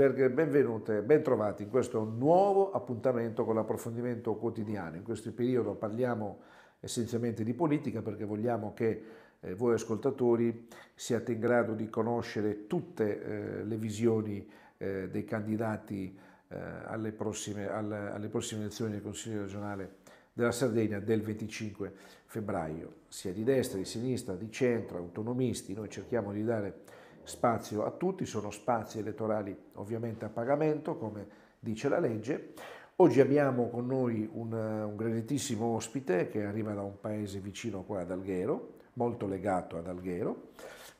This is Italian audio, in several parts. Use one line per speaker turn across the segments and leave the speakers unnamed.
Iceberg, benvenute, bentrovati in questo nuovo appuntamento con l'approfondimento quotidiano. In questo periodo parliamo essenzialmente di politica perché vogliamo che eh, voi ascoltatori siate in grado di conoscere tutte eh, le visioni eh, dei candidati eh, alle prossime, alle, alle, prossime, elezioni del Consiglio regionale della Sardegna del 25 febbraio, sia di destra, di sinistra, di centro, autonomisti. Noi cerchiamo di dare spazio a tutti, sono spazi elettorali ovviamente a pagamento, come dice la legge. Oggi abbiamo con noi un, un graditissimo ospite che arriva da un paese vicino qua ad Alghero, molto legato ad Alghero.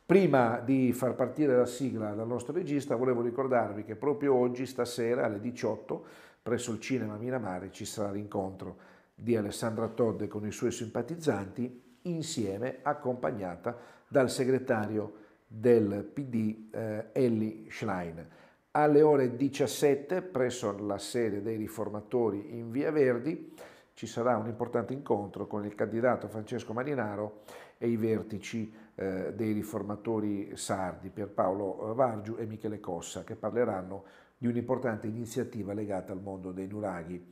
Prima di far partire la sigla dal nostro regista, volevo ricordarvi che proprio oggi, stasera, alle 18, presso il Cinema Miramare, ci sarà l'incontro di Alessandra Todde con i suoi simpatizzanti, insieme accompagnata dal segretario del PD eh, Elli Schlein. Alle ore 17 presso la sede dei riformatori in Via Verdi ci sarà un importante incontro con il candidato Francesco Marinaro e i vertici eh, dei riformatori sardi Pierpaolo Vargiu e Michele Cossa che parleranno di un'importante iniziativa legata al mondo dei nuraghi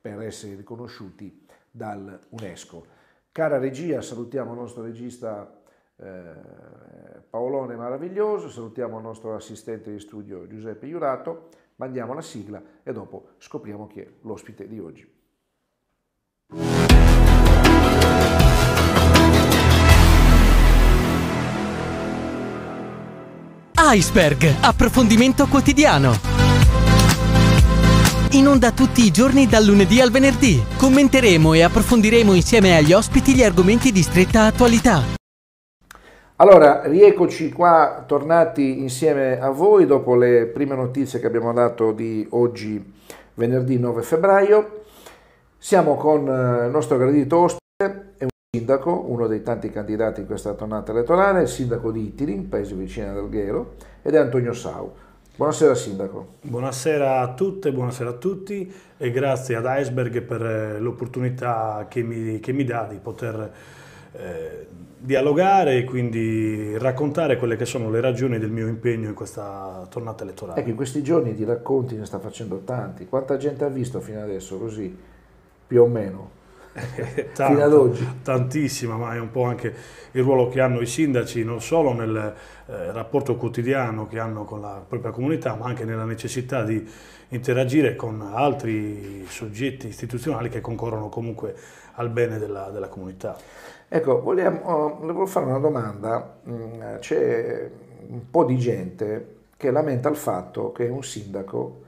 per essere riconosciuti dall'UNESCO. Cara regia, salutiamo il nostro regista eh, Paolone meraviglioso, salutiamo il nostro assistente di studio Giuseppe Iurato, mandiamo la sigla e dopo scopriamo chi è l'ospite di oggi.
Iceberg, approfondimento quotidiano. In onda tutti i giorni dal lunedì al venerdì. Commenteremo e approfondiremo insieme agli ospiti gli argomenti di stretta attualità.
Allora, rieccoci qua, tornati insieme a voi dopo le prime notizie che abbiamo dato di oggi, venerdì 9 febbraio. Siamo con eh, il nostro gradito ospite, è un sindaco, uno dei tanti candidati in questa tornata elettorale, il sindaco di Itili, paese vicino ad Alghero, ed è Antonio Sau. Buonasera Sindaco.
Buonasera a tutte, buonasera a tutti e grazie ad Iceberg per eh, l'opportunità che mi, che mi dà di poter eh, dialogare e quindi raccontare quelle che sono le ragioni del mio impegno in questa tornata elettorale.
Ecco, in questi giorni di racconti ne sta facendo tanti. Quanta gente ha visto fino adesso, così, più o meno?
Tanto, fino ad oggi? Tantissima, ma è un po' anche il ruolo che hanno i sindaci, non solo nel eh, rapporto quotidiano che hanno con la propria comunità, ma anche nella necessità di interagire con altri soggetti istituzionali che concorrono comunque al bene della, della comunità.
Ecco, vogliamo, oh, volevo fare una domanda. Mm, c'è un po' di gente che lamenta il fatto che un sindaco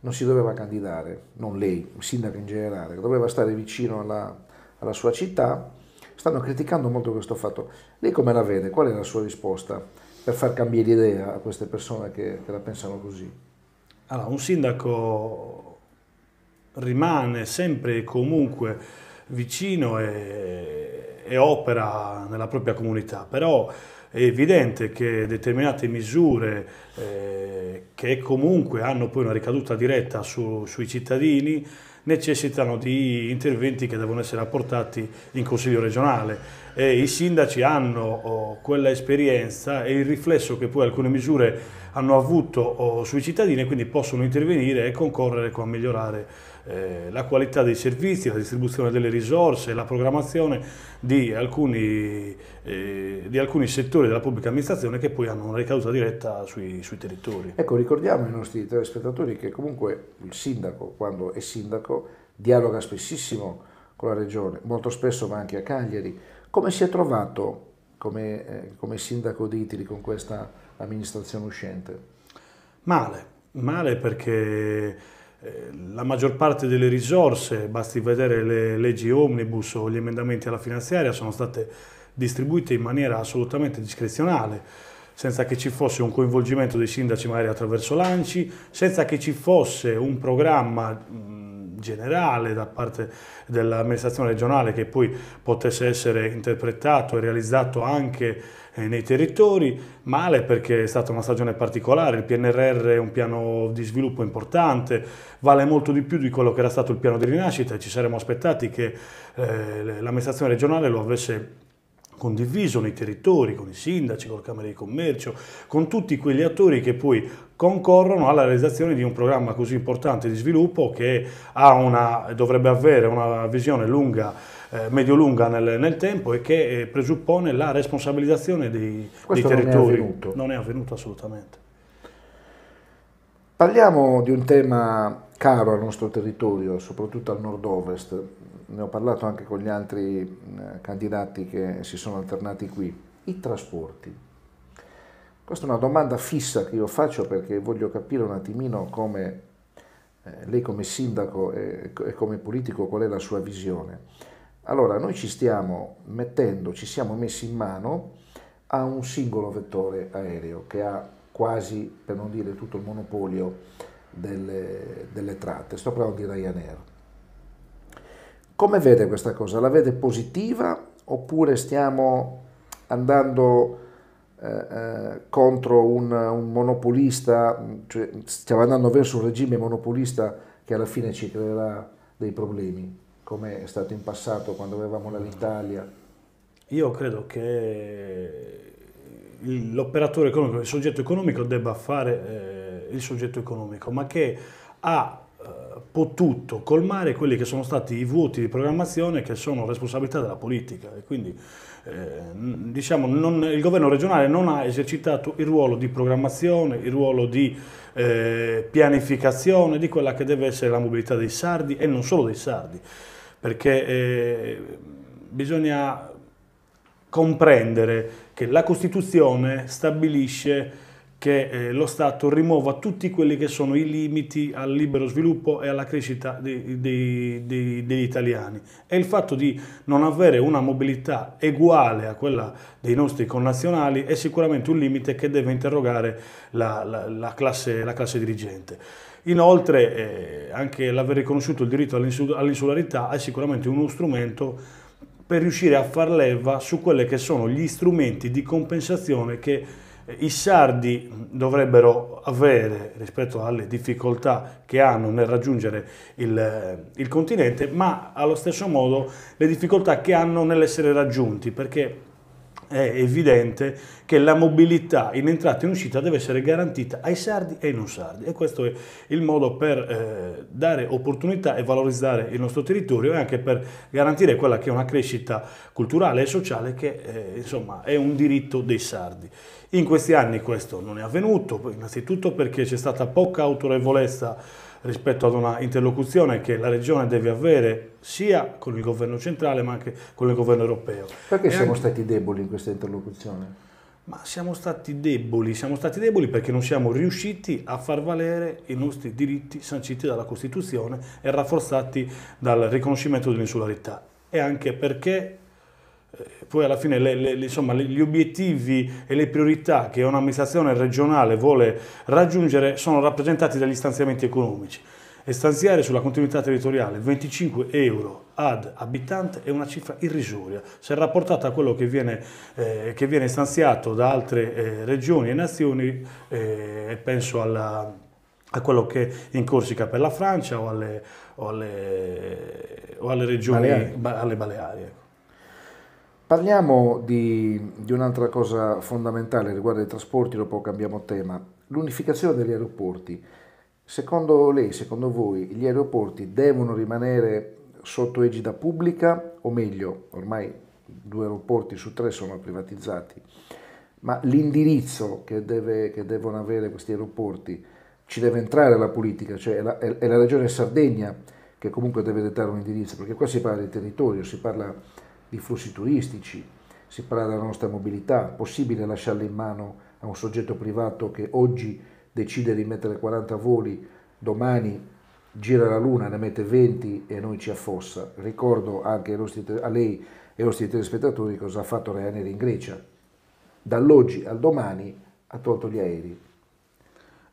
non si doveva candidare, non lei, un sindaco in generale, che doveva stare vicino alla, alla sua città. Stanno criticando molto questo fatto. Lei come la vede? Qual è la sua risposta per far cambiare idea a queste persone che, che la pensano così?
Allora, un sindaco rimane sempre e comunque vicino e e opera nella propria comunità, però è evidente che determinate misure eh, che comunque hanno poi una ricaduta diretta su, sui cittadini necessitano di interventi che devono essere apportati in Consiglio regionale. E i sindaci hanno oh, quella esperienza e il riflesso che poi alcune misure hanno avuto oh, sui cittadini e quindi possono intervenire e concorrere con a migliorare eh, la qualità dei servizi, la distribuzione delle risorse, la programmazione di alcuni, eh, di alcuni settori della pubblica amministrazione che poi hanno una ricaduta diretta sui, sui territori.
Ecco, ricordiamo ai nostri telespettatori che comunque il sindaco, quando è sindaco, dialoga spessissimo con la regione, molto spesso va anche a Cagliari. Come si è trovato come, eh, come sindaco di Itili con questa amministrazione uscente?
Male, male perché la maggior parte delle risorse, basti vedere le leggi omnibus o gli emendamenti alla finanziaria, sono state distribuite in maniera assolutamente discrezionale, senza che ci fosse un coinvolgimento dei sindaci magari attraverso l'ANCI, senza che ci fosse un programma generale da parte dell'amministrazione regionale che poi potesse essere interpretato e realizzato anche eh, nei territori, male perché è stata una stagione particolare, il PNRR è un piano di sviluppo importante, vale molto di più di quello che era stato il piano di rinascita e ci saremmo aspettati che eh, l'amministrazione regionale lo avesse condiviso nei territori, con i sindaci, con le Camere di Commercio, con tutti quegli attori che poi concorrono alla realizzazione di un programma così importante di sviluppo che una, dovrebbe avere una visione lunga, eh, medio-lunga nel, nel, tempo e che eh, presuppone la responsabilizzazione dei, dei territori.
Non è,
non è avvenuto assolutamente.
Parliamo di un tema caro al nostro territorio, soprattutto al nord-ovest. Ne ho parlato anche con gli altri eh, candidati che si sono alternati qui. I trasporti. Questa è una domanda fissa che io faccio perché voglio capire un attimino come eh, lei come sindaco e, e come politico qual è la sua visione. Allora, noi ci stiamo mettendo, ci siamo messi in mano a un singolo vettore aereo che ha quasi, per non dire tutto il monopolio delle, delle tratte. Sto parlando di Ryanair. Come vede questa cosa? La vede positiva oppure stiamo andando eh, eh, contro un, un, monopolista, cioè stiamo andando verso un regime monopolista che alla fine ci creerà dei problemi, come è stato in passato quando avevamo l'Italia?
Io credo che l'operatore economico, il soggetto economico debba fare eh, il soggetto economico, ma che ha eh, potuto colmare quelli che sono stati i vuoti di programmazione che sono responsabilità della politica. E quindi eh, diciamo, non, il governo regionale non ha esercitato il ruolo di programmazione, il ruolo di eh, pianificazione di quella che deve essere la mobilità dei sardi e non solo dei sardi, perché eh, bisogna comprendere che la Costituzione stabilisce che eh, lo Stato rimuova tutti quelli che sono i limiti al libero sviluppo e alla crescita dei, dei, dei, degli italiani. E il fatto di non avere una mobilità uguale a quella dei nostri connazionali è sicuramente un limite che deve interrogare la, la, la, classe, la classe, dirigente. Inoltre eh, anche l'aver riconosciuto il diritto all'insularità è sicuramente uno strumento per riuscire a far leva su quelli che sono gli strumenti di compensazione che eh, i sardi dovrebbero avere rispetto alle difficoltà che hanno nel raggiungere il, eh, il continente, ma allo stesso modo le difficoltà che hanno nell'essere raggiunti, perché è evidente che la mobilità in entrata e in uscita deve essere garantita ai sardi e ai non sardi e questo è il modo per eh, dare opportunità e valorizzare il nostro territorio e anche per garantire quella che è una crescita culturale e sociale che eh, insomma è un diritto dei sardi. In questi anni questo non è avvenuto, innanzitutto perché c'è stata poca autorevolezza rispetto ad una interlocuzione che la Regione deve avere sia con il governo centrale ma anche con il governo europeo.
Perché e siamo anche... stati deboli in questa interlocuzione?
Ma siamo stati deboli, siamo stati deboli perché non siamo riusciti a far valere i nostri diritti sanciti dalla Costituzione e rafforzati dal riconoscimento dell'insularità e anche perché poi alla fine le, le, insomma, gli obiettivi e le priorità che un'amministrazione regionale vuole raggiungere sono rappresentati dagli stanziamenti economici e stanziare sulla continuità territoriale 25 euro ad abitante è una cifra irrisoria se rapportata a quello che viene, eh, che viene stanziato da altre eh, regioni e nazioni eh, penso alla, a quello che è in Corsica per la Francia o alle, o alle, o alle regioni Baleari. Ba, alle Baleari.
Parliamo di, di un'altra cosa fondamentale riguardo ai trasporti, dopo cambiamo tema, l'unificazione degli aeroporti. Secondo lei, secondo voi, gli aeroporti devono rimanere sotto egida pubblica? O meglio, ormai due aeroporti su tre sono privatizzati, ma l'indirizzo che, deve, che devono avere questi aeroporti ci deve entrare la politica, cioè è la, è la regione Sardegna che comunque deve dettare un indirizzo, perché qua si parla di territorio, si parla di flussi turistici, si parla della nostra mobilità, possibile lasciarla in mano a un soggetto privato che oggi decide di mettere 40 voli, domani gira la Luna, ne mette 20 e noi ci affossa. Ricordo anche a lei e ai nostri telespettatori cosa ha fatto Ryanair in Grecia. Dall'oggi al domani ha tolto gli aerei.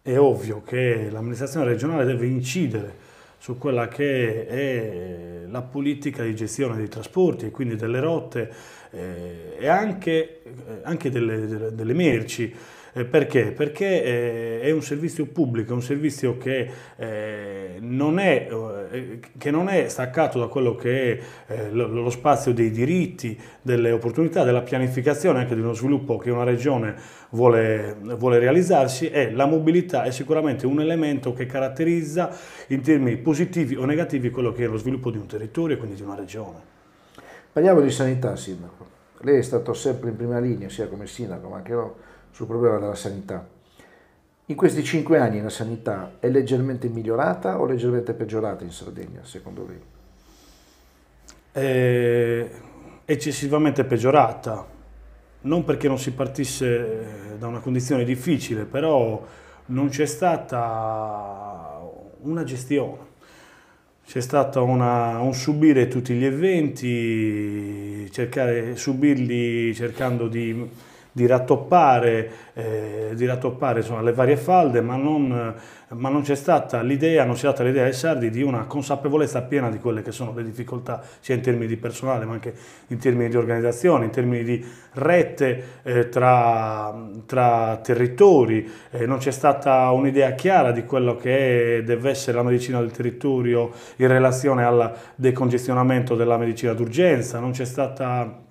È ovvio che l'amministrazione regionale deve incidere su quella che è la politica di gestione dei trasporti e quindi delle rotte eh, e anche, eh, anche delle, delle, merci. Eh, perché? Perché eh, è un servizio pubblico, è un servizio che, eh, non è, eh, che, non è, staccato da quello che è eh, lo, spazio dei diritti, delle opportunità, della pianificazione anche di uno sviluppo che una regione vuole, vuole realizzarsi e la mobilità è sicuramente un elemento che caratterizza in termini positivi o negativi quello che è lo sviluppo di un territorio e quindi di una regione.
Parliamo di sanità, Sindaco. Lei è stato sempre in prima linea, sia come Sindaco, ma anche sul problema della sanità. In questi cinque anni la sanità è leggermente migliorata o leggermente peggiorata in Sardegna, secondo lei?
È eccessivamente peggiorata, non perché non si partisse da una condizione difficile, però non c'è stata una gestione c'è stato una, un subire tutti gli eventi, cercare, subirli cercando di, di rattoppare, eh, di rattoppare insomma, le varie falde, ma non ma non c'è stata l'idea, non c'è stata l'idea ai sardi di una consapevolezza piena di quelle che sono le difficoltà, sia in termini di personale, ma anche in termini di organizzazione, in termini di rete eh, tra, tra, territori, eh, non c'è stata un'idea chiara di quello che è, deve essere la medicina del territorio in relazione al decongestionamento della medicina d'urgenza, non c'è stata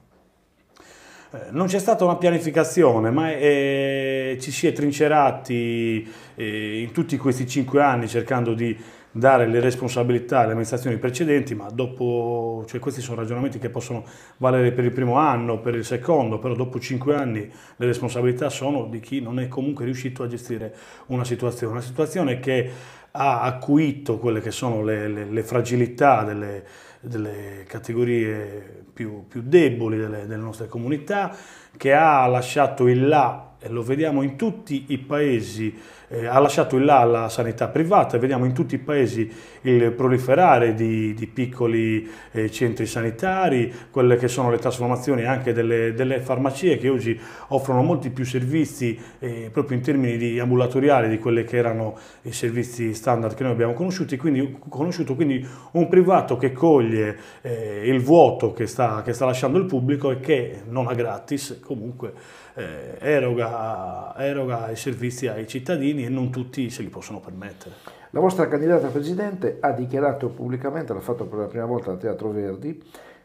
non c'è stata una pianificazione, ma eh, ci si è trincerati eh, in tutti questi cinque anni cercando di dare le responsabilità alle amministrazioni precedenti, ma dopo, cioè questi sono ragionamenti che possono valere per il primo anno, per il secondo, però dopo cinque anni le responsabilità sono di chi non è comunque riuscito a gestire una situazione, una situazione che ha acuito quelle che sono le, le, le fragilità delle, delle categorie più, più deboli delle, delle, nostre comunità, che ha lasciato il là, e lo vediamo in tutti i paesi eh, ha lasciato in là la sanità privata, vediamo in tutti i paesi il proliferare di, di piccoli eh, centri sanitari, quelle che sono le trasformazioni anche delle, delle farmacie che oggi offrono molti più servizi eh, proprio in termini di ambulatoriali di quelli che erano i servizi standard che noi abbiamo conosciuti, quindi, conosciuto, quindi un privato che coglie eh, il vuoto che sta, che sta lasciando il pubblico e che non a gratis comunque eh, eroga, eroga i servizi ai cittadini e non tutti se li possono permettere.
La vostra candidata a Presidente ha dichiarato pubblicamente, l'ha fatto per la prima volta al Teatro Verdi,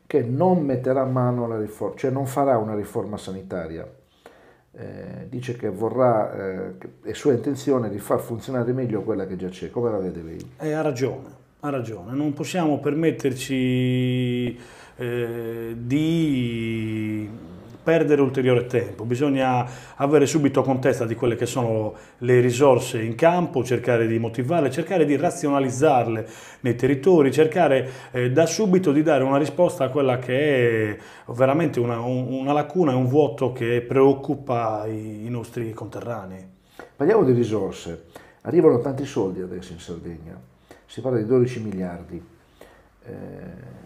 che non metterà mano alla riforma, cioè non farà una riforma sanitaria. Eh, dice che vorrà, eh, è sua intenzione di far funzionare meglio quella che già c'è. Come la vede lei?
Eh, ha ragione, ha ragione. Non possiamo permetterci eh, di perdere ulteriore tempo, bisogna avere subito contezza di quelle che sono le risorse in campo, cercare di motivarle, cercare di razionalizzarle nei territori, cercare eh, da subito di dare una risposta a quella che è veramente una, una lacuna e un vuoto che preoccupa i, i nostri conterranei.
Parliamo di risorse, arrivano tanti soldi adesso in Sardegna, si parla di 12 miliardi, eh,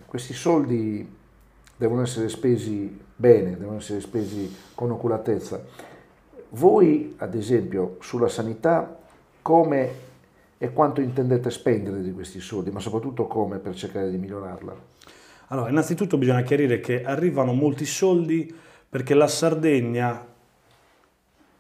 questi soldi devono essere spesi bene, devono essere spesi con oculatezza. Voi, ad esempio, sulla sanità, come e quanto intendete spendere di questi soldi, ma soprattutto come per cercare di migliorarla?
Allora, innanzitutto bisogna chiarire che arrivano molti soldi perché la Sardegna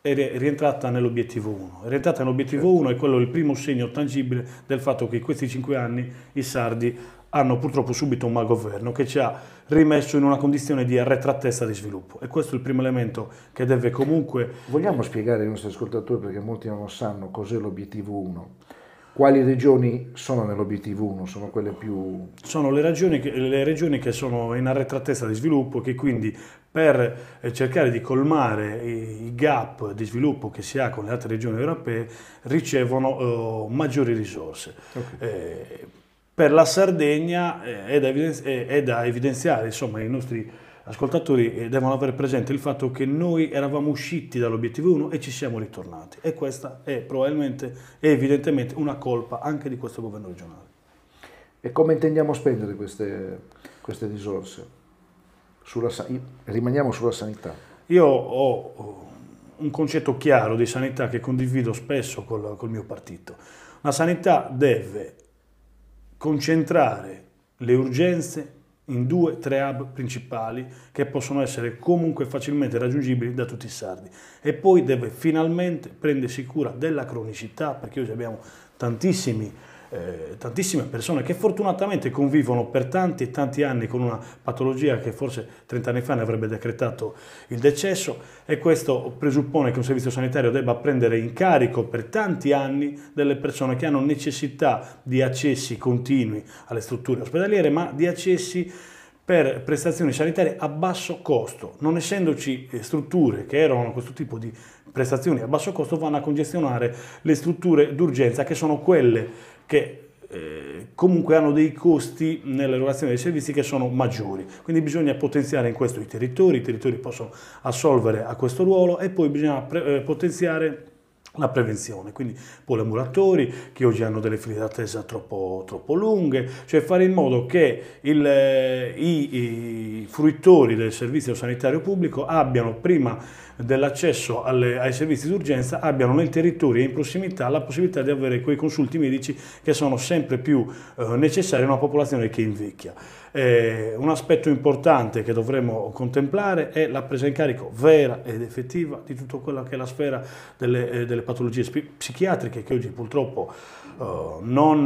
è rientrata nell'obiettivo 1. È rientrata nell'obiettivo 1 certo. e quello è il primo segno tangibile del fatto che in questi cinque anni i sardi hanno purtroppo subito un malgoverno che ci ha rimesso in una condizione di arretratezza di sviluppo e questo è il primo elemento che deve comunque...
Vogliamo spiegare ai nostri ascoltatori perché molti non sanno cos'è l'obiettivo 1? Quali regioni sono nell'obiettivo 1? Sono quelle più...
Sono le regioni, che, le regioni che sono in arretratezza di sviluppo che quindi per eh, cercare di colmare i gap di sviluppo che si ha con le altre regioni europee ricevono uh, maggiori risorse. Okay. Eh, per la Sardegna eh, è, da evidenziare, è, da evidenziare insomma, i nostri ascoltatori eh, devono avere presente il fatto che noi eravamo usciti dall'obiettivo 1 e ci siamo ritornati e questa è probabilmente e evidentemente una colpa anche di questo governo regionale.
E come intendiamo spendere queste, queste risorse? Sulla, rimaniamo sulla sanità.
Io ho un concetto chiaro di sanità che condivido spesso col, col mio partito. La sanità deve concentrare le urgenze in due, tre hub principali che possono essere comunque facilmente raggiungibili da tutti i sardi. E poi deve finalmente prendersi cura della cronicità, perché oggi abbiamo tantissimi eh, tantissime persone che fortunatamente convivono per tanti e tanti anni con una patologia che forse 30 anni fa ne avrebbe decretato il decesso e questo presuppone che un servizio sanitario debba prendere in carico per tanti anni delle persone che hanno necessità di accessi continui alle strutture ospedaliere ma di accessi per prestazioni sanitarie a basso costo. Non essendoci eh, strutture che erano questo tipo di prestazioni a basso costo, vanno a congestionare le strutture d'urgenza che sono quelle che eh, comunque hanno dei costi nell'erogazione dei servizi che sono maggiori. Quindi bisogna potenziare in questo i territori, i territori possono assolvere a questo ruolo e poi bisogna eh, potenziare la prevenzione, quindi poliambulatori che oggi hanno delle file d'attesa troppo, troppo, lunghe, cioè fare in modo che il, eh, i, i, fruitori del servizio sanitario pubblico abbiano prima dell'accesso ai servizi d'urgenza abbiano nel territorio e in prossimità la possibilità di avere quei consulti medici che sono sempre più eh, necessari a una popolazione che invecchia. Eh, un aspetto importante che dovremmo contemplare è la presa in carico vera ed effettiva di tutta quella che è la sfera delle, eh, delle patologie psichiatriche che oggi purtroppo uh, non,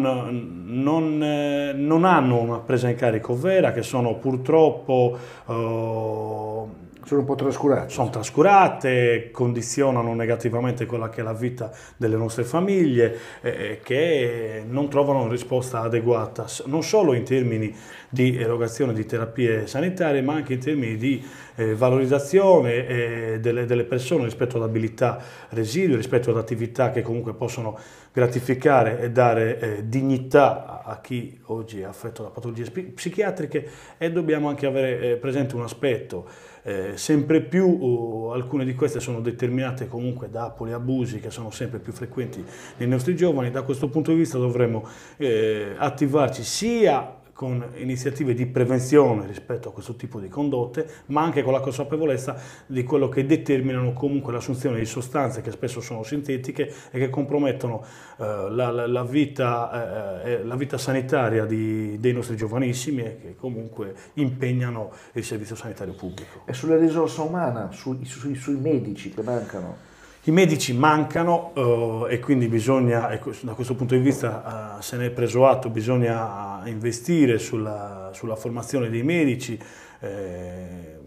non, eh, non, hanno una presa in carico vera, che sono purtroppo uh,
sono un po' trascurate.
Sono trascurate, condizionano negativamente quella che è la vita delle nostre famiglie, eh, che non trovano risposta adeguata, non solo in termini di erogazione di terapie sanitarie, ma anche in termini di eh, valorizzazione eh, delle, delle, persone rispetto ad abilità residue, rispetto ad attività che comunque possono gratificare e dare eh, dignità a, a, chi oggi è affetto da patologie psichiatriche e dobbiamo anche avere eh, presente un aspetto eh, sempre più uh, alcune di queste sono determinate comunque da poliabusi che sono sempre più frequenti nei nostri giovani, da questo punto di vista dovremmo eh, attivarci sia con iniziative di prevenzione rispetto a questo tipo di condotte, ma anche con la consapevolezza di quello che determinano comunque l'assunzione di sostanze che spesso sono sintetiche e che compromettono eh, la, la, la, vita, eh, eh la, vita, sanitaria di, dei nostri giovanissimi e che comunque impegnano il servizio sanitario pubblico.
E sulla risorsa umana, su, su, sui medici che mancano?
I medici mancano uh, e quindi bisogna, e da questo punto di vista uh, se ne è preso atto, bisogna investire sulla, sulla formazione dei medici, eh,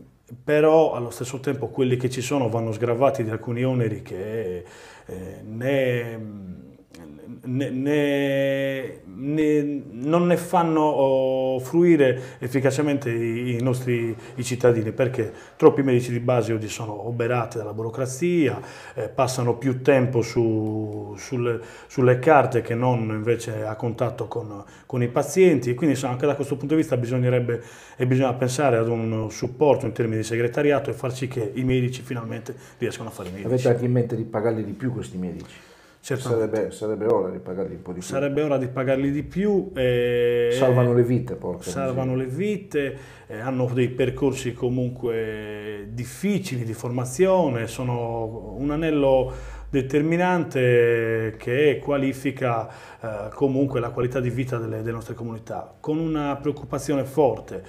però allo stesso tempo quelli che ci sono vanno sgravati di alcuni oneri che eh, ne ne, ne, ne, non ne fanno oh, fruire efficacemente i, i nostri i cittadini perché troppi medici di base oggi sono oberati dalla burocrazia, eh, passano più tempo su, sulle, sulle, carte che non invece a contatto con, con i pazienti e quindi insomma, anche da questo punto di vista bisognerebbe e bisogna pensare ad un supporto in termini di segretariato e far sì che i medici finalmente riescano a fare i medici.
Avete anche in mente di pagarli di più questi medici? Sarebbe, sarebbe, ora di pagarli un po' di più.
Sarebbe ora di pagarli di più. E
salvano le vite, porca
Salvano le vite, eh, hanno dei percorsi comunque difficili di formazione, sono un anello determinante che qualifica eh, comunque la qualità di vita delle, delle nostre comunità, con una preoccupazione forte.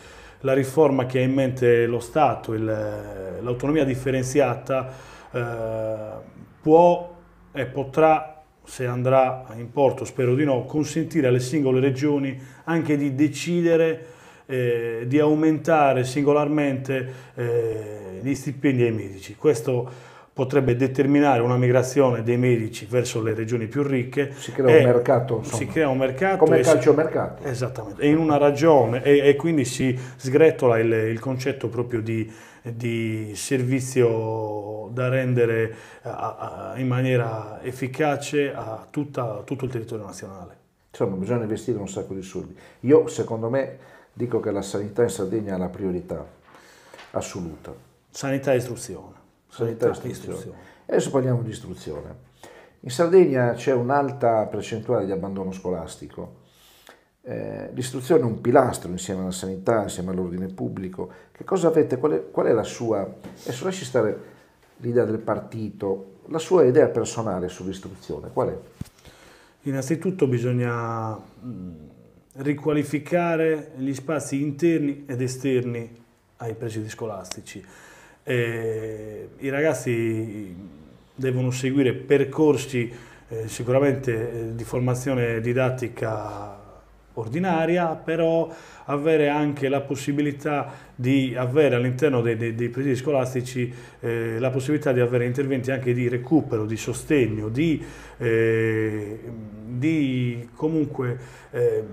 La riforma che ha in mente lo Stato, l'autonomia differenziata, eh, può e potrà, se andrà in porto, spero di no, consentire alle singole regioni anche di decidere eh, di aumentare singolarmente eh, gli stipendi ai medici. Questo potrebbe determinare una migrazione dei medici verso le regioni più ricche.
Si crea un mercato, insomma.
Si crea un mercato.
Come calciomercato.
Esattamente, e in una ragione, e, e quindi si sgretola il, il concetto proprio di di servizio da rendere a, a, in maniera efficace a, tutta, a tutto il territorio nazionale.
Insomma, bisogna investire un sacco di soldi. Io, secondo me, dico che la sanità in Sardegna ha la priorità assoluta.
Sanità e istruzione.
Sanità, e istruzione. istruzione. Adesso parliamo di istruzione. In Sardegna c'è un'alta percentuale di abbandono scolastico eh, l'istruzione è un pilastro insieme alla sanità, insieme all'ordine pubblico. Che cosa avete? Qual è, qual è la sua, adesso lasci stare l'idea del partito, la sua idea personale sull'istruzione, qual è?
Innanzitutto bisogna riqualificare gli spazi interni ed esterni ai presidi scolastici. E I ragazzi devono seguire percorsi eh, sicuramente eh, di formazione didattica ordinaria, però avere anche la possibilità di avere all'interno dei, dei, dei, presidi scolastici eh, la possibilità di avere interventi anche di recupero, di sostegno, di, eh, di comunque eh,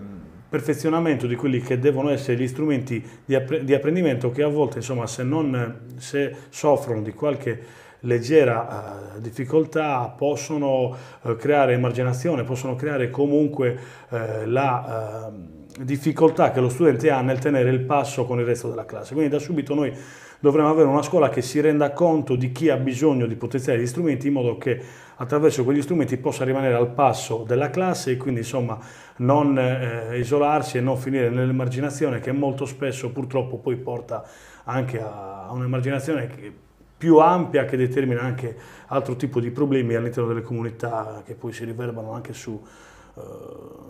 perfezionamento di quelli che devono essere gli strumenti di, app di apprendimento che a volte insomma se, non, se soffrono di qualche leggera eh, difficoltà possono eh, creare emarginazione, possono creare comunque eh, la eh, difficoltà che lo studente ha nel tenere il passo con il resto della classe. Quindi da subito noi dovremmo avere una scuola che si renda conto di chi ha bisogno di potenziare gli strumenti in modo che attraverso quegli strumenti possa rimanere al passo della classe e quindi insomma non eh, isolarsi e non finire nell'emarginazione che molto spesso purtroppo poi porta anche a, a un'emarginazione che più ampia che determina anche altro tipo di problemi all'interno delle comunità che poi si riverbano anche su,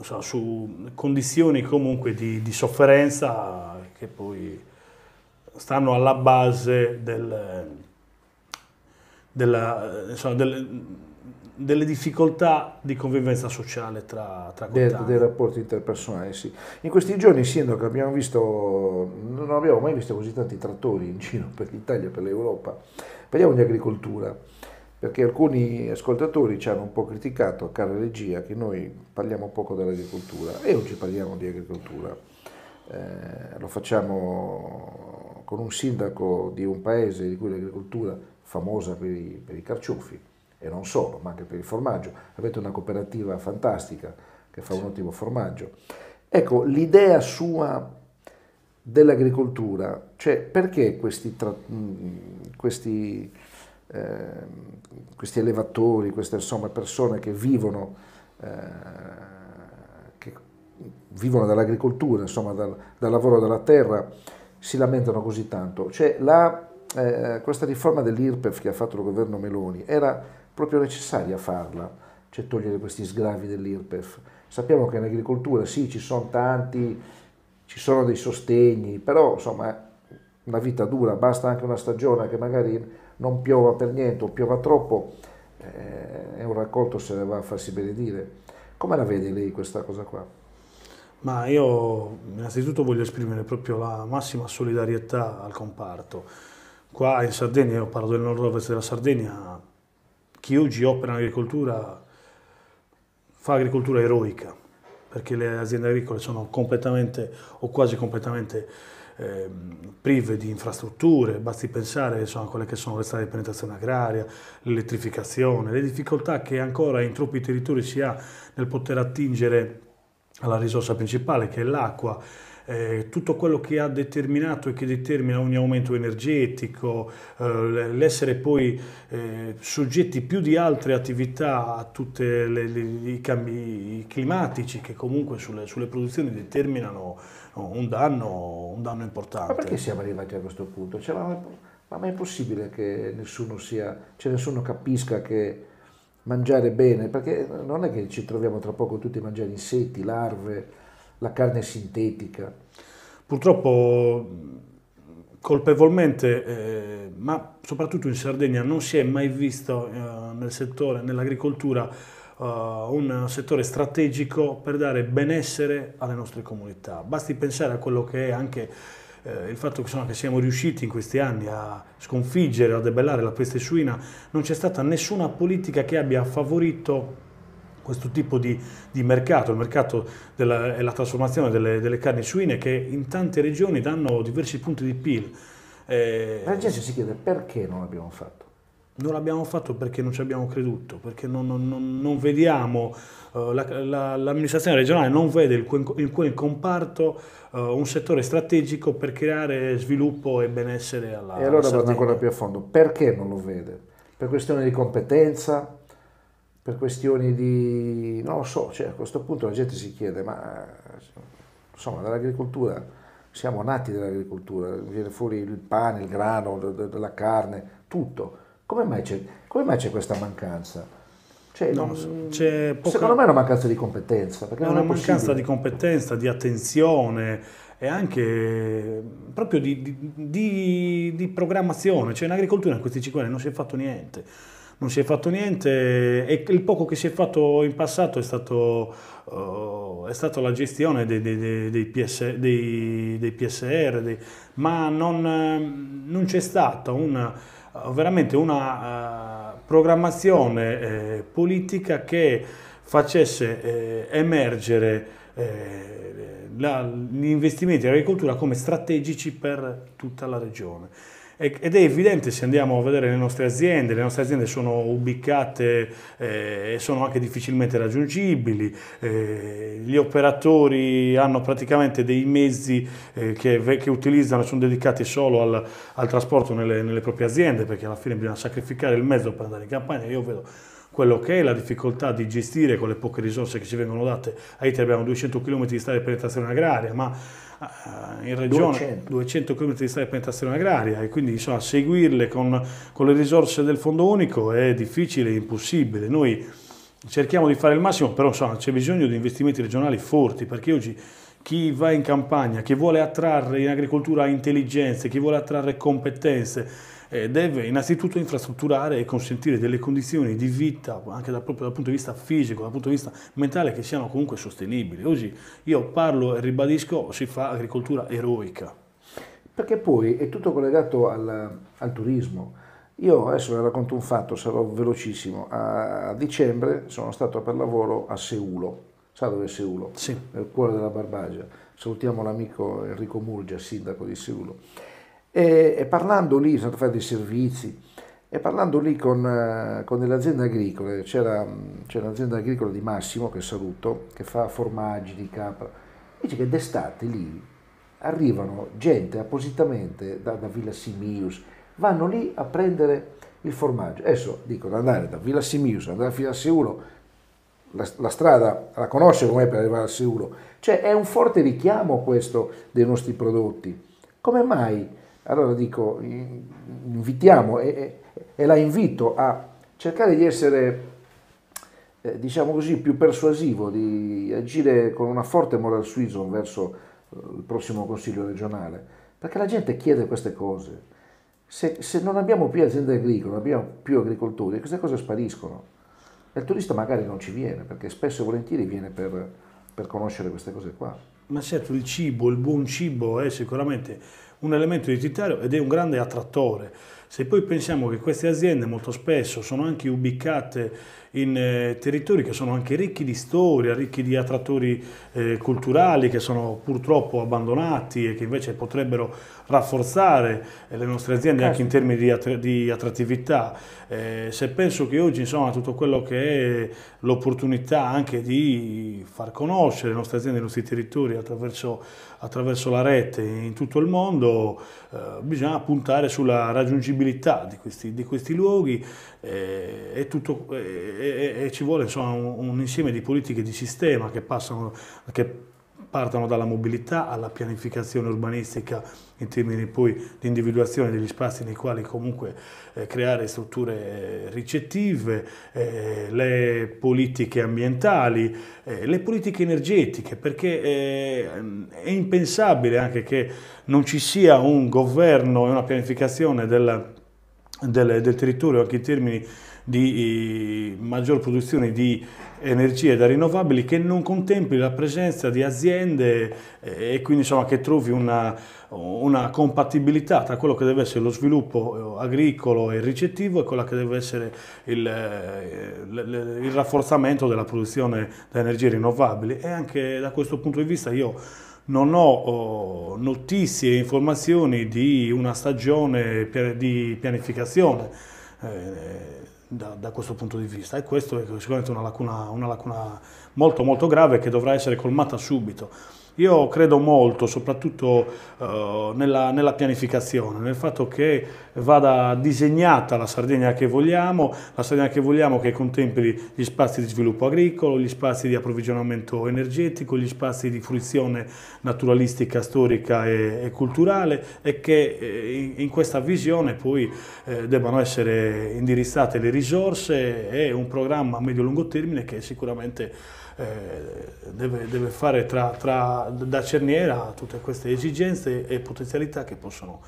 so, su condizioni comunque di, di, sofferenza che poi stanno alla base del, della, insomma, del, delle difficoltà di convivenza sociale tra, tra
dei, dei rapporti interpersonali, sì. In questi giorni, Sindaco, abbiamo visto, non abbiamo mai visto così tanti trattori in giro per l'Italia, per l'Europa. Parliamo di agricoltura, perché alcuni ascoltatori ci hanno un po' criticato, cara regia, che noi parliamo poco dell'agricoltura e oggi parliamo di agricoltura. Eh, lo facciamo con un sindaco di un paese di cui l'agricoltura famosa per i, per i carciofi, e non solo, ma anche per il formaggio. Avete una cooperativa fantastica che fa un ottimo formaggio. Ecco, l'idea sua dell'agricoltura, cioè perché questi, questi, eh, questi allevatori, queste insomma, persone che vivono, eh, che vivono dall'agricoltura, insomma dal, dal, lavoro della terra, si lamentano così tanto? Cioè la, eh, questa riforma dell'IRPEF che ha fatto il governo Meloni era proprio necessaria farla, cioè togliere questi sgravi dell'IRPEF. Sappiamo che in agricoltura sì, ci sono tanti, ci sono dei sostegni, però insomma una vita dura, basta anche una stagione che magari non piova per niente o piova troppo, eh, è un raccolto se ne va a farsi benedire. Come la vede lei questa cosa qua?
Ma io innanzitutto voglio esprimere proprio la massima solidarietà al comparto. Qua in Sardegna, io parlo del nord-ovest della Sardegna, chi oggi opera in agricoltura fa agricoltura eroica, perché le aziende agricole sono completamente o quasi completamente eh, prive di infrastrutture, basti pensare insomma, a quelle che sono le strade di penetrazione agraria, l'elettrificazione, le difficoltà che ancora in troppi territori si ha nel poter attingere alla risorsa principale che è l'acqua, eh, tutto quello che ha determinato e che determina ogni aumento energetico, eh, l'essere poi eh, soggetti più di altre attività a tutti i cambi climatici che comunque sulle, sulle produzioni determinano un danno, un danno, importante.
Ma perché siamo arrivati a questo punto? Cioè, ma, ma è possibile che nessuno, sia, cioè nessuno capisca che mangiare bene, perché non è che ci troviamo tra poco tutti a mangiare insetti, larve, la carne sintetica.
Purtroppo colpevolmente, eh, ma soprattutto in Sardegna, non si è mai visto eh, nel settore, nell'agricoltura, eh, un settore strategico per dare benessere alle nostre comunità. Basti pensare a quello che è anche eh, il fatto che, insomma, che, siamo riusciti in questi anni a sconfiggere, a debellare la peste suina, non c'è stata nessuna politica che abbia favorito questo tipo di, di mercato, il mercato della, e la trasformazione delle, delle, carni suine che in tante regioni danno diversi punti di PIL.
Eh, la gente si chiede perché non l'abbiamo fatto.
Non l'abbiamo fatto perché non ci abbiamo creduto, perché non, non, non vediamo, uh, l'amministrazione la, regionale non vede in quel comparto uh, un settore strategico per creare sviluppo e benessere alla
E allora vado ancora più a fondo, perché non lo vede? Per questione di competenza, per questioni di... non lo so, cioè a questo punto la gente si chiede, ma insomma dall'agricoltura, siamo nati dall'agricoltura, viene fuori il pane, il grano, la carne, tutto. Come mai c'è, questa mancanza? Cioè, no, non, poca... Secondo me è una mancanza di competenza.
è una è mancanza di competenza, di attenzione e anche proprio di, di, di, di programmazione. Cioè in agricoltura in questi cinque anni non si è fatto niente. Non si è fatto niente e il poco che si è fatto in passato è stato, uh, è stato la gestione dei, dei, dei, PS, dei PSR, ma non, non c'è stata una, veramente una... Uh, programmazione eh, politica che facesse eh, emergere eh, la, gli investimenti in agricoltura come strategici per tutta la regione. Ed è evidente se andiamo a vedere le nostre aziende, le nostre aziende sono ubicate eh, e sono anche difficilmente raggiungibili, eh, gli operatori hanno praticamente dei mezzi eh, che, che, utilizzano, sono dedicati solo al, al trasporto nelle, nelle proprie aziende perché alla fine bisogna sacrificare il mezzo per andare in campagna. Io vedo quello che è la difficoltà di gestire con le poche risorse che ci vengono date. A Iti abbiamo 200 km di strada di penetrazione agraria, ma eh, in regione 200, 200 km di strada di penetrazione agraria e quindi insomma, seguirle con, con le risorse del fondo unico è difficile e impossibile. Noi cerchiamo di fare il massimo, però c'è bisogno di investimenti regionali forti perché oggi chi va in campagna, chi vuole attrarre in agricoltura intelligenze, chi vuole attrarre competenze, eh, deve innanzitutto infrastrutturare e consentire delle condizioni di vita, anche dal, proprio dal punto di vista fisico, dal punto di vista mentale, che siano comunque sostenibili. Oggi io parlo e ribadisco, si fa agricoltura eroica.
Perché poi è tutto collegato al, al turismo. Io adesso vi racconto un fatto, sarò velocissimo. A, dicembre sono stato per lavoro a Seulo. Sa dove è Seulo?
Sì.
Nel cuore della Barbagia. Salutiamo l'amico Enrico Murgia, sindaco di Seulo. E, e parlando lì, sono andato a fare dei servizi, e parlando lì con, uh, con delle aziende agricole, c'era, un'azienda agricola di Massimo, che saluto, che fa formaggi di capra, dice che d'estate lì arrivano gente appositamente da, da Villa Simius, vanno lì a prendere il formaggio. Adesso dicono andare da Villa Simius, andare a Villa Seulo, la, la, strada la conosce com'è per arrivare a Seulo, cioè è un forte richiamo questo dei nostri prodotti. Come mai allora dico, invitiamo e, e la invito a cercare di essere, eh, diciamo così, più persuasivo, di agire con una forte moral suasion verso eh, il prossimo Consiglio regionale, perché la gente chiede queste cose. Se, se non abbiamo più aziende agricole, non abbiamo più agricoltori, queste cose spariscono. E il turista magari non ci viene, perché spesso e volentieri viene per, per conoscere queste cose qua.
Ma certo, il cibo, il buon cibo è sicuramente un elemento identitario ed è un grande attrattore. Se poi pensiamo che queste aziende molto spesso sono anche ubicate in eh, territori che sono anche ricchi di storia, ricchi di attrattori eh, culturali che sono purtroppo abbandonati e che invece potrebbero rafforzare eh, le nostre aziende anche in termini di, att di attrattività. Eh, se penso che oggi insomma tutto quello che è l'opportunità anche di far conoscere le nostre aziende, i nostri territori attraverso, attraverso la rete in tutto il mondo, eh, bisogna puntare sulla raggiungibilità di questi, di questi luoghi eh, e, tutto, e, e, ci vuole insomma, un, un, insieme di politiche di sistema che, passano, che partono dalla mobilità alla pianificazione urbanistica in termini poi di individuazione degli spazi nei quali comunque eh, creare strutture ricettive, eh, le politiche ambientali, eh, le politiche energetiche, perché eh, è impensabile anche che non ci sia un governo e una pianificazione del, del, del territorio anche in termini di maggior produzione di energie da rinnovabili che non contempli la presenza di aziende eh, e quindi insomma che trovi una, una, compatibilità tra quello che deve essere lo sviluppo eh, agricolo e ricettivo e quello che deve essere il, eh, il rafforzamento della produzione da energie rinnovabili. E anche da questo punto di vista io non ho notizie e informazioni di una stagione di pianificazione. Eh, da, da, questo punto di vista e questo è sicuramente una lacuna, una lacuna molto molto grave che dovrà essere colmata subito. Io credo molto, soprattutto uh, nella, nella, pianificazione, nel fatto che vada disegnata la Sardegna che vogliamo, la Sardegna che vogliamo che contempli gli spazi di sviluppo agricolo, gli spazi di approvvigionamento energetico, gli spazi di fruizione naturalistica, storica e, e culturale e che eh, in, in, questa visione poi eh, debbano essere indirizzate le risorse e un programma a medio-lungo termine che sicuramente eh, deve, deve, fare tra, tra, da cerniera tutte queste esigenze e potenzialità che possono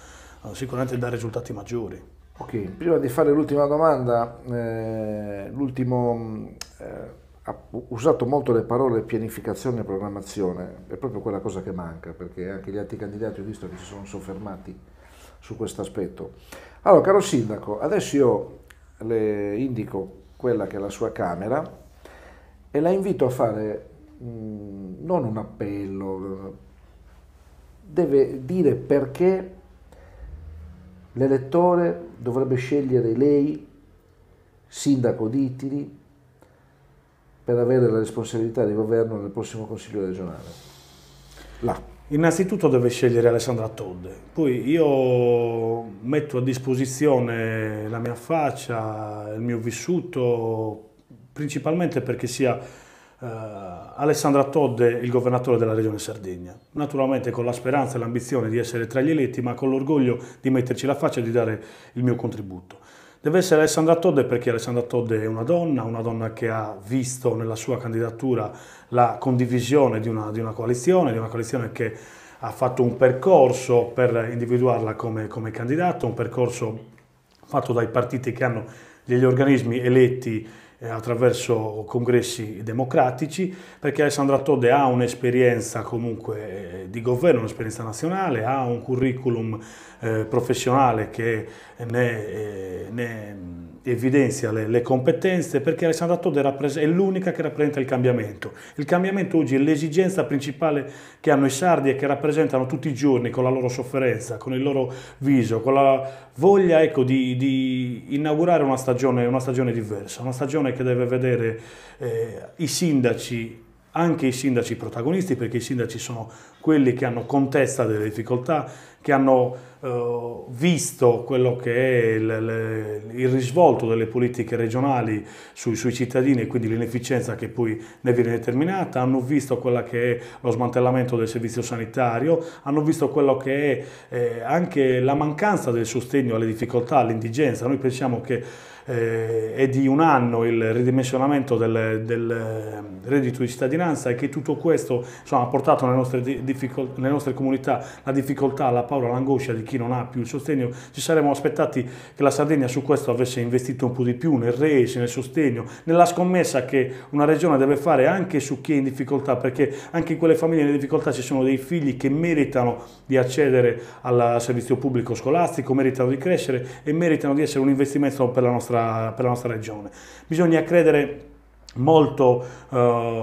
eh, sicuramente dare risultati maggiori.
Ok, prima di fare l'ultima domanda, eh, l'ultimo eh, ha usato molto le parole pianificazione e programmazione, è proprio quella cosa che manca, perché anche gli altri candidati ho visto che si sono soffermati su questo aspetto. Allora, caro Sindaco, adesso io le indico quella che è la sua Camera, e la invito a fare mh, mm, non un appello, deve dire perché l'elettore dovrebbe scegliere lei, sindaco di Itili, per avere la responsabilità di governo nel prossimo Consiglio regionale.
Là. Innanzitutto deve scegliere Alessandra Todde, poi io metto a disposizione la mia faccia, il mio vissuto principalmente perché sia uh, Alessandra Todde il governatore della regione Sardegna, naturalmente con la speranza e l'ambizione di essere tra gli eletti, ma con l'orgoglio di metterci la faccia e di dare il mio contributo. Deve essere Alessandra Todde perché Alessandra Todde è una donna, una donna che ha visto nella sua candidatura la condivisione di una, di una coalizione, di una coalizione che ha fatto un percorso per individuarla come, come candidato, un percorso fatto dai partiti che hanno degli organismi eletti eh, attraverso congressi democratici, perché Alessandra Todde ha un'esperienza comunque di governo, un'esperienza nazionale, ha un curriculum eh, professionale che ne, eh, ne evidenzia le, le, competenze, perché Alessandra Todde è l'unica che rappresenta il cambiamento. Il cambiamento oggi è l'esigenza principale che hanno i sardi e che rappresentano tutti i giorni con la loro sofferenza, con il loro viso, con la voglia ecco, di, di inaugurare una stagione, una stagione diversa, una stagione che deve vedere eh, i sindaci, anche i sindaci protagonisti, perché i sindaci sono quelli che hanno contesta delle difficoltà, che hanno eh, visto quello che è il, il, risvolto delle politiche regionali sui, sui cittadini e quindi l'inefficienza che poi ne viene determinata, hanno visto quello che è lo smantellamento del servizio sanitario, hanno visto quello che è eh, anche la mancanza del sostegno alle difficoltà, all'indigenza. Noi pensiamo che eh, è di un anno il ridimensionamento del, del, eh, reddito di cittadinanza e che tutto questo insomma, ha portato nelle nostre, nelle nostre, comunità la difficoltà, la paura, l'angoscia di chi non ha più il sostegno. Ci saremmo aspettati che la Sardegna su questo avesse investito un po' di più nel RES, nel sostegno, nella scommessa che una regione deve fare anche su chi è in difficoltà, perché anche in quelle famiglie in difficoltà ci sono dei figli che meritano di accedere al servizio pubblico scolastico, meritano di crescere e meritano di essere un investimento per la nostra nostra, per la nostra regione. Bisogna credere molto, uh,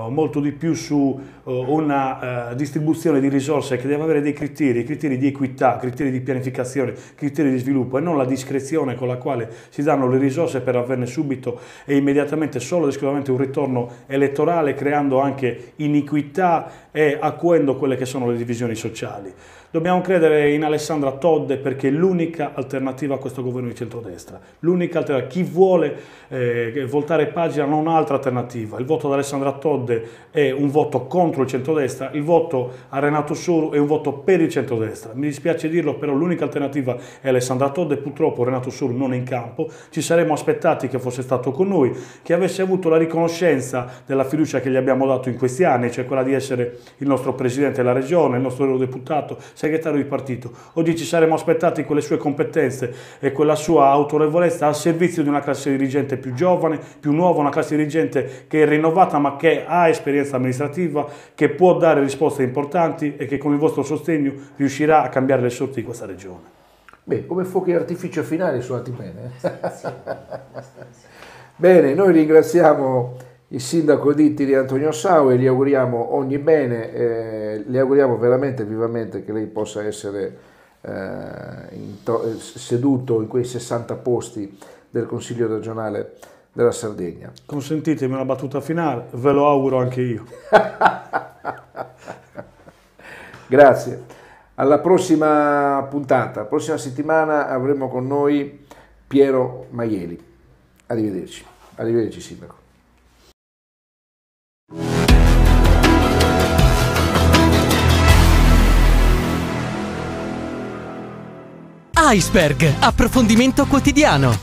molto, di più su uh, una uh, distribuzione di risorse che deve avere dei criteri, criteri di equità, criteri di pianificazione, criteri di sviluppo e non la discrezione con la quale si danno le risorse per averne subito e immediatamente solo ed esclusivamente un ritorno elettorale creando anche iniquità e acuendo quelle che sono le divisioni sociali. Dobbiamo credere in Alessandra Todde perché è l'unica alternativa a questo governo di centrodestra. L'unica alternativa. Chi vuole eh, voltare pagina non ha altra alternativa. Il voto ad Alessandra Todde è un voto contro il centrodestra, il voto a Renato Soru è un voto per il centrodestra. Mi dispiace dirlo, però l'unica alternativa è Alessandra Todde. Purtroppo Renato Soru non è in campo. Ci saremmo aspettati che fosse stato con noi, che avesse avuto la riconoscenza della fiducia che gli abbiamo dato in questi anni, cioè quella di essere il nostro presidente della regione, il nostro eurodeputato, segretario di partito. Oggi ci saremmo aspettati quelle sue competenze e quella sua autorevolezza al servizio di una classe dirigente più giovane, più nuova, una classe dirigente che è rinnovata ma che ha esperienza amministrativa, che può dare risposte importanti e che con il vostro sostegno riuscirà a cambiare le sorti di questa regione.
Beh, come fuochi d'artificio finali suonati bene. bene, noi ringraziamo il sindaco di Antonio Sau e gli auguriamo ogni bene, eh, le auguriamo veramente vivamente che lei possa essere eh, in seduto in quei 60 posti del Consiglio regionale della Sardegna.
Consentitemi una battuta finale, ve lo auguro anche io.
Grazie. Alla prossima puntata, la prossima settimana avremo con noi Piero Maieli. Arrivederci. Arrivederci Sindaco.
Iceberg, approfondimento quotidiano.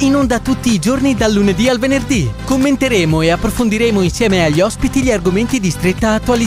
In onda tutti i giorni dal lunedì al venerdì. Commenteremo e approfondiremo insieme agli ospiti gli argomenti di stretta attualità.